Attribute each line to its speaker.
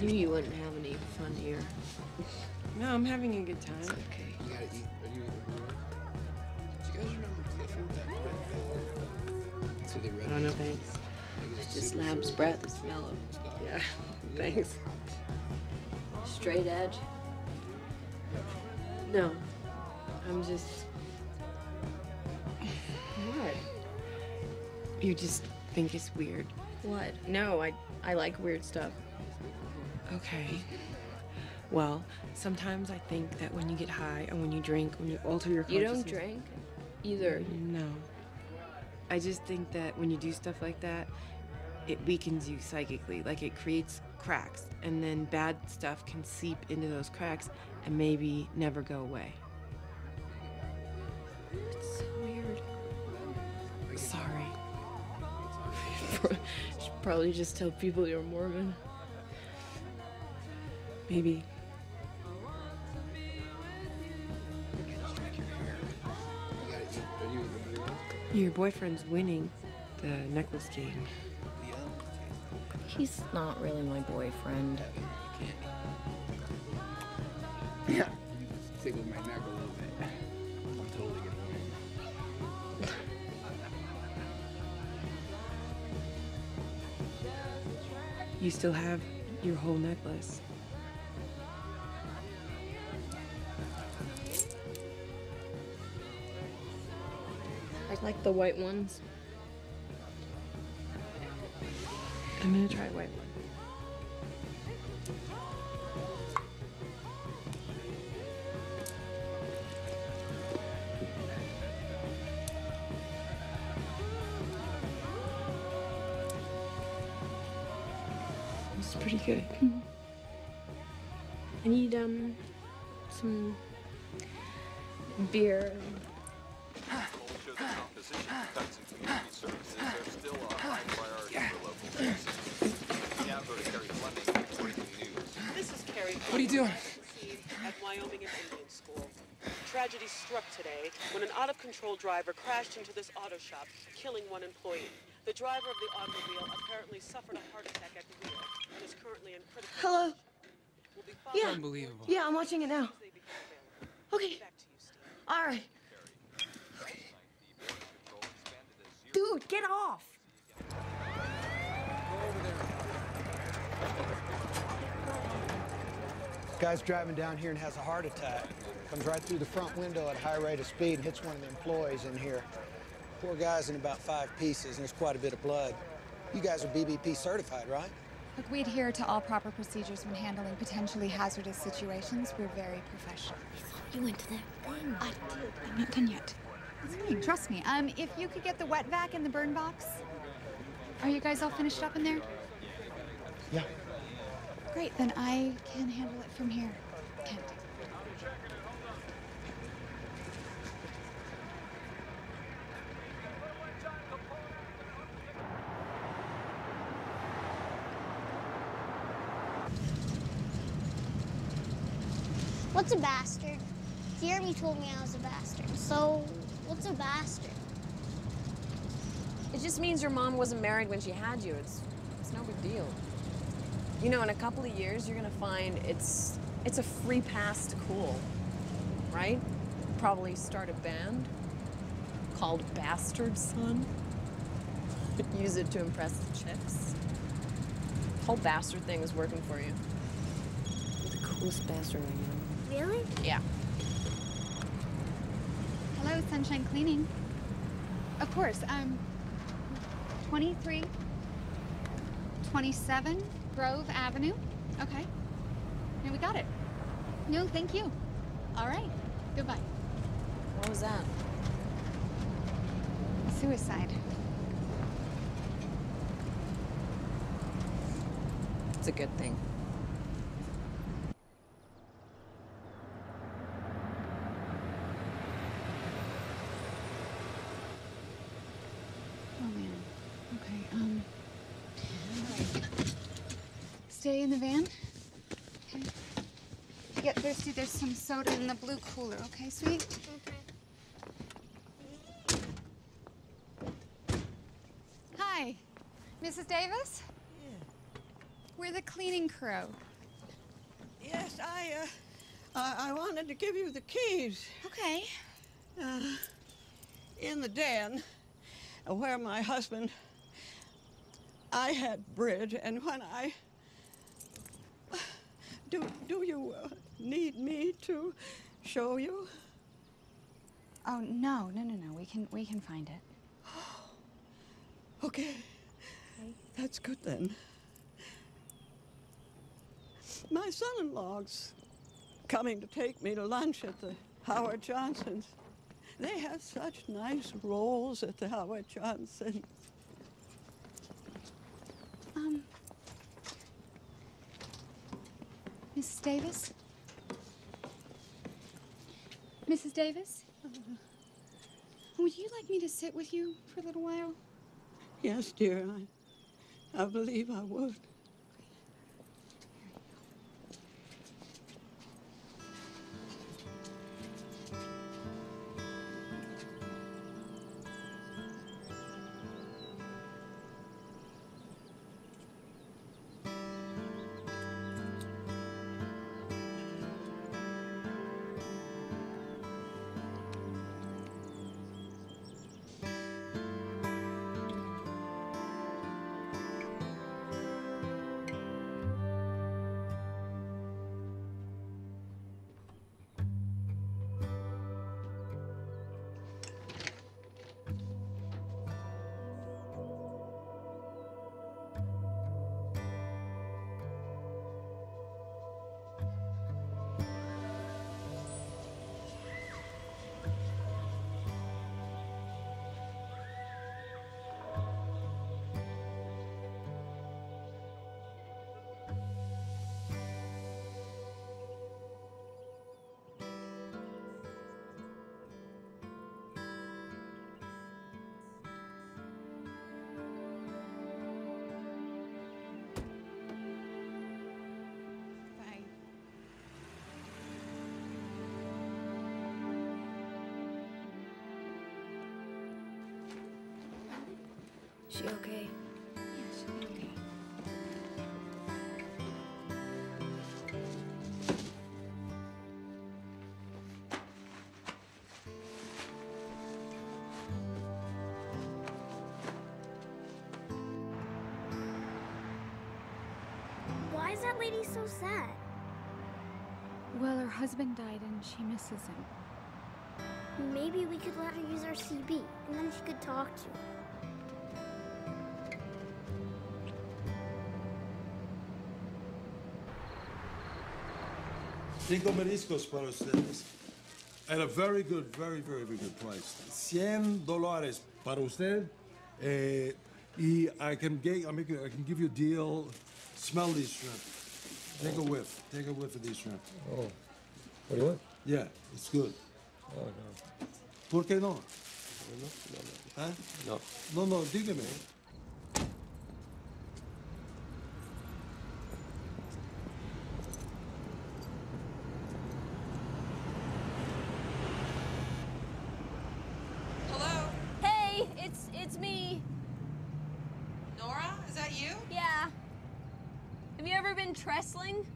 Speaker 1: I knew you wouldn't have any fun here.
Speaker 2: No, I'm having a good time.
Speaker 1: Okay.
Speaker 3: You gotta eat. Are you? Do you guys remember Clifford, that red velvet? See the red
Speaker 2: Oh, no thanks.
Speaker 3: It's
Speaker 1: Just
Speaker 3: super
Speaker 1: lamb's
Speaker 3: sweet.
Speaker 1: breath. Smell it.
Speaker 2: Yeah, thanks.
Speaker 1: Straight edge.
Speaker 2: No, I'm just.
Speaker 1: What?
Speaker 2: You just think it's weird.
Speaker 1: What? No, I I like weird stuff.
Speaker 2: Okay. Well, sometimes I think that when you get high and when you drink, when you alter your
Speaker 1: You don't drink either.
Speaker 2: No. I just think that when you do stuff like that, it weakens you psychically. Like it creates cracks, and then bad stuff can seep into those cracks and maybe never go away.
Speaker 1: It's so weird.
Speaker 2: Sorry.
Speaker 1: Should probably just tell people you're Mormon.
Speaker 2: Maybe.
Speaker 3: You gotta eat. Are you? Are you?
Speaker 2: Your boyfriend's winning the necklace game.
Speaker 1: He's not really my boyfriend.
Speaker 3: Yeah. You tickled my neck a little bit. I'm totally gonna win.
Speaker 2: You still have your whole necklace.
Speaker 1: I like the white ones.
Speaker 2: I'm gonna try white one. It's pretty good.
Speaker 1: I need um some beer.
Speaker 4: Show that cuts, and community services are still a high priority for local citizens. Now go to Kerry Fleming, breaking news.
Speaker 5: This is Carrie.
Speaker 3: What are you doing?
Speaker 5: At Wyoming and Indian School. Tragedy struck today when an out-of-control driver crashed into this auto shop, killing one employee. The driver of the automobile apparently suffered a heart attack at the wheel and is currently in critical
Speaker 6: Hello?
Speaker 5: condition. Will be
Speaker 6: Yeah.
Speaker 3: Unbelievable.
Speaker 6: Yeah, I'm watching it now.
Speaker 5: as they become available.
Speaker 6: Okay.
Speaker 5: Back to you, Steve.
Speaker 6: All right. Dude, get off.
Speaker 7: Guy's driving down here and has a heart attack. Comes right through the front window at a high rate of speed and hits one of the employees in here. Poor guy's in about five pieces and there's quite a bit of blood. You guys are BBP certified, right?
Speaker 8: Look, we adhere to all proper procedures when handling potentially hazardous situations. We're very professional.
Speaker 1: You went to that thing.
Speaker 8: I did. I'm not done yet. It's fine. Trust me. Um, if you could get the wet vac in the burn box. Are you guys all finished up in there?
Speaker 7: Yeah.
Speaker 8: Great. Then I can handle it from here. Kent.
Speaker 9: What's a bastard? Jeremy told me I was a bastard. So, what's a bastard?
Speaker 10: It just means your mom wasn't married when she had you. It's it's no big deal. You know, in a couple of years, you're gonna find it's it's a free pass to cool, right? Probably start a band called Bastard Son. Use it to impress the chicks. The whole bastard thing is working for you.
Speaker 1: You're the coolest bastard I know.
Speaker 9: Really?
Speaker 10: Yeah.
Speaker 8: Hello, Sunshine Cleaning. Of course. Um, 23, 27 Grove Avenue. Okay. Yeah, we got it. No, thank you. All right. Goodbye.
Speaker 10: What was that?
Speaker 8: Suicide.
Speaker 10: It's a good thing.
Speaker 8: Stay in the van. Okay. If you get thirsty, there's some soda in the blue cooler. Okay, sweet. Hi, Mrs. Davis. Yeah. We're the cleaning crew.
Speaker 6: Yes, I, uh, I, I wanted to give you the keys.
Speaker 8: Okay.
Speaker 6: Uh, in the den where my husband, I had bridge, and when I. Do, do you uh, need me to show you?
Speaker 8: Oh no, no, no, no. We can we can find it.
Speaker 6: Okay. That's good then. My son-in-law's coming to take me to lunch at the Howard Johnsons. They have such nice rolls at the Howard Johnson.
Speaker 8: Um, Mrs. Davis? Mrs. Davis? Would you like me to sit with you for a little while?
Speaker 6: Yes, dear, I, I believe I would.
Speaker 1: She okay?
Speaker 8: Yeah, she'll be okay.
Speaker 9: Why is that lady so sad?
Speaker 8: Well, her husband died and she misses him.
Speaker 9: Maybe we could let her use our CB, and then she could talk to you.
Speaker 11: Cinco mariscos para ustedes. At a very good, very, very, very good price. Cien dólares para usted. Eh, y I can get, I, make a, I can give you a deal. Smell these shrimp. Take a whiff. Take a whiff of these shrimp.
Speaker 3: Oh. What do you want?
Speaker 11: Yeah, it's good.
Speaker 3: Oh, no.
Speaker 11: ¿Por qué no?
Speaker 3: No, no,
Speaker 11: ¿Eh?
Speaker 3: no.
Speaker 11: No, no, dígame.
Speaker 12: Hello?
Speaker 10: Hey, it's it's me.
Speaker 12: Nora? Is that you?
Speaker 10: Yeah. Have you ever been trestling?